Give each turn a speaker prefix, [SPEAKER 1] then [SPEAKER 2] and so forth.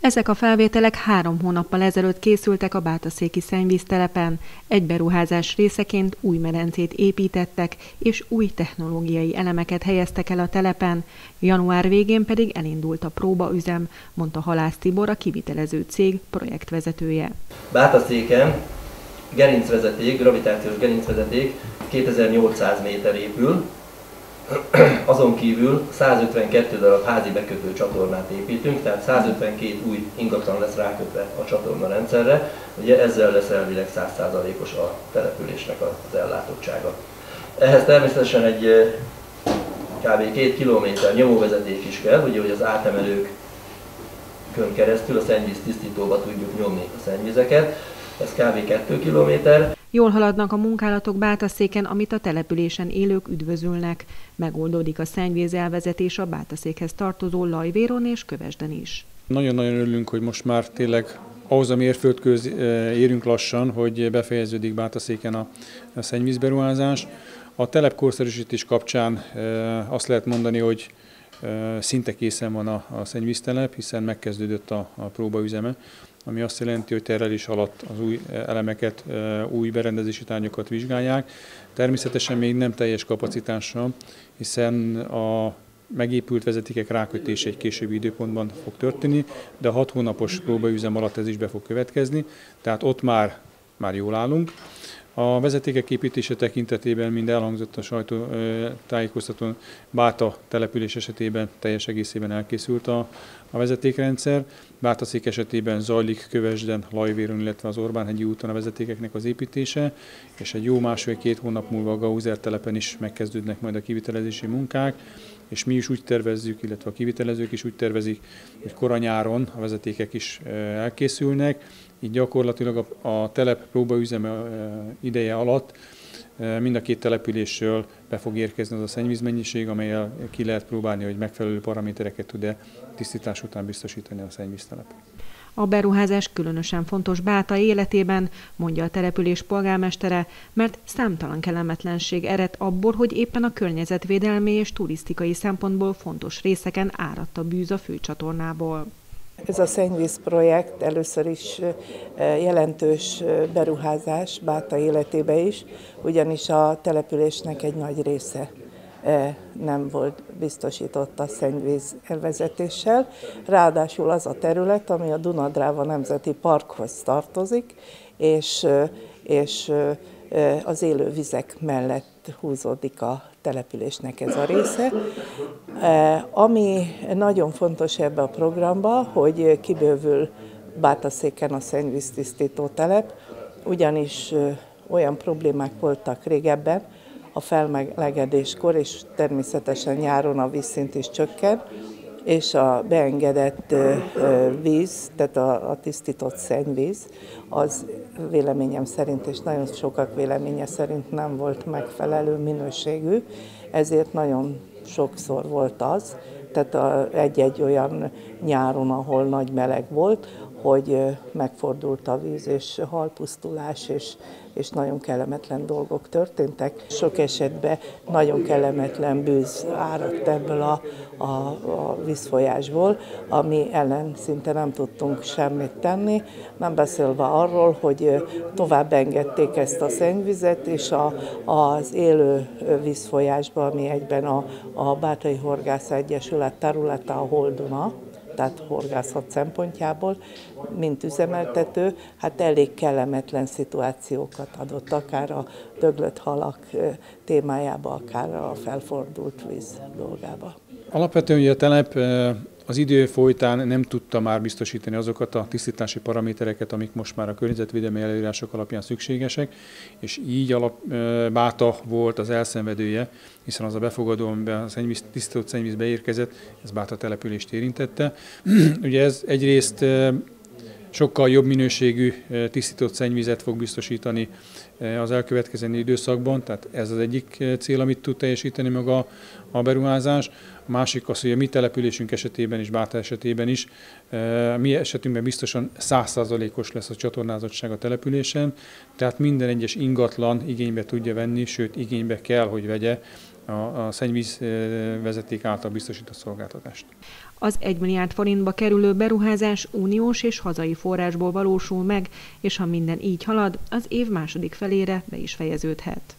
[SPEAKER 1] Ezek a felvételek három hónappal ezelőtt készültek a Bátaszéki szennyvíztelepen. Egy beruházás részeként új medencét építettek, és új technológiai elemeket helyeztek el a telepen. Január végén pedig elindult a próbaüzem, mondta Halász Tibor, a kivitelező cég projektvezetője.
[SPEAKER 2] Bátaszéken gerincvezeték, gravitációs gerincvezeték 2800 méter épül, azon kívül 152 darab házi bekötő csatornát építünk, tehát 152 új ingatlan lesz rákötve a csatorna rendszerre, ugye ezzel lesz elvileg 100%-os a településnek az ellátottsága. Ehhez természetesen egy kb. 2 km nyomóvezeték is kell, ugye, hogy az átemelők keresztül a szennyvíz tisztítóba tudjuk nyomni a szennyvizeket, ez kb. 2 km.
[SPEAKER 1] Jól haladnak a munkálatok Bátaszéken, amit a településen élők üdvözülnek. Megoldódik a szennyvíz elvezetés a Bátaszékhez tartozó Lajvéron és Kövesden is.
[SPEAKER 3] Nagyon-nagyon örülünk, hogy most már tényleg ahhoz a mérföldköz érünk lassan, hogy befejeződik Bátaszéken a, szennyvízberuházás. A telepkorszerűsítés kapcsán azt lehet mondani, hogy szinte készen van a, a szennyvíztelep, hiszen megkezdődött a, a próbaüzeme ami azt jelenti, hogy terelés alatt az új elemeket, új berendezési tárgyakat vizsgálják. Természetesen még nem teljes kapacitással, hiszen a megépült vezetékek rákötése egy későbbi időpontban fog történni, de a hat hónapos próbaüzem alatt ez is be fog következni, tehát ott már, már jól állunk. A vezetékek építése tekintetében, mind elhangzott a sajtó tájékoztatón, Báta település esetében teljes egészében elkészült a, a vezetékrendszer. Bátaszék esetében zajlik Kövesden, Lajvéron, illetve az Orbánhegyi úton a vezetékeknek az építése, és egy jó másfél-két hónap múlva a Gauzer telepen is megkezdődnek majd a kivitelezési munkák, és mi is úgy tervezzük, illetve a kivitelezők is úgy tervezik, hogy koranyáron a vezetékek is elkészülnek, így gyakorlatilag a, a telep próbaüzeme ideje alatt mind a két településről be fog érkezni az a szennyvízmennyiség, amelyel ki lehet próbálni, hogy megfelelő paramétereket tud-e tisztítás után biztosítani a szennyvíztelep.
[SPEAKER 1] A beruházás különösen fontos Báta életében, mondja a település polgármestere, mert számtalan kellemetlenség ered abból, hogy éppen a környezetvédelmi és turisztikai szempontból fontos részeken áradt a bűz a főcsatornából.
[SPEAKER 4] Ez a szennyvíz projekt először is jelentős beruházás Báta életébe is, ugyanis a településnek egy nagy része nem volt biztosított a szennyvíz elvezetéssel. Ráadásul az a terület, ami a Dunadráva Nemzeti Parkhoz tartozik, és, és az élő vizek mellett húzódik a településnek ez a része. Ami nagyon fontos ebbe a programba, hogy kibővül Bátaszéken a szennyvíztisztító telep, ugyanis olyan problémák voltak régebben, a felmelegedéskor, és természetesen nyáron a vízszint is csökken, és a beengedett víz, tehát a, a tisztított szennyvíz, az véleményem szerint, és nagyon sokak véleménye szerint nem volt megfelelő minőségű, ezért nagyon sokszor volt az, tehát egy-egy olyan nyáron, ahol nagy meleg volt, hogy megfordult a víz, és halpusztulás, és, és nagyon kellemetlen dolgok történtek. Sok esetben nagyon kellemetlen bűz áradt ebből a, a, a vízfolyásból, ami ellen szinte nem tudtunk semmit tenni, nem beszélve arról, hogy tovább engedték ezt a szennyvizet, és a, az élő vízfolyásba, ami egyben a, a Bátai Horgász Egyesület területe, a Holduna, tehát horgászat szempontjából, mint üzemeltető, hát elég kellemetlen szituációkat adott, akár a döglött halak témájába, akár a felfordult víz dolgába.
[SPEAKER 3] Alapvetően ugye a telep az idő folytán nem tudta már biztosítani azokat a tisztítási paramétereket, amik most már a környezetvédelmi előírások alapján szükségesek, és így alap, Báta volt az elszenvedője, hiszen az a befogadó, amiben a szennyvíz, tisztított szennyvíz beérkezett, ez Báta települést érintette. Ugye ez egyrészt sokkal jobb minőségű tisztított szennyvizet fog biztosítani az elkövetkezendő időszakban, tehát ez az egyik cél, amit tud teljesíteni maga a beruházás. A másik az, hogy a mi településünk esetében és Báta esetében is, mi esetünkben biztosan 100%-os lesz a csatornázottság a településen, tehát minden egyes ingatlan igénybe tudja venni, sőt igénybe kell, hogy vegye a, a szennyvíz vezeték által biztosított szolgáltatást.
[SPEAKER 1] Az 1 milliárd forintba kerülő beruházás uniós és hazai forrásból valósul meg, és ha minden így halad, az év második felére be is fejeződhet.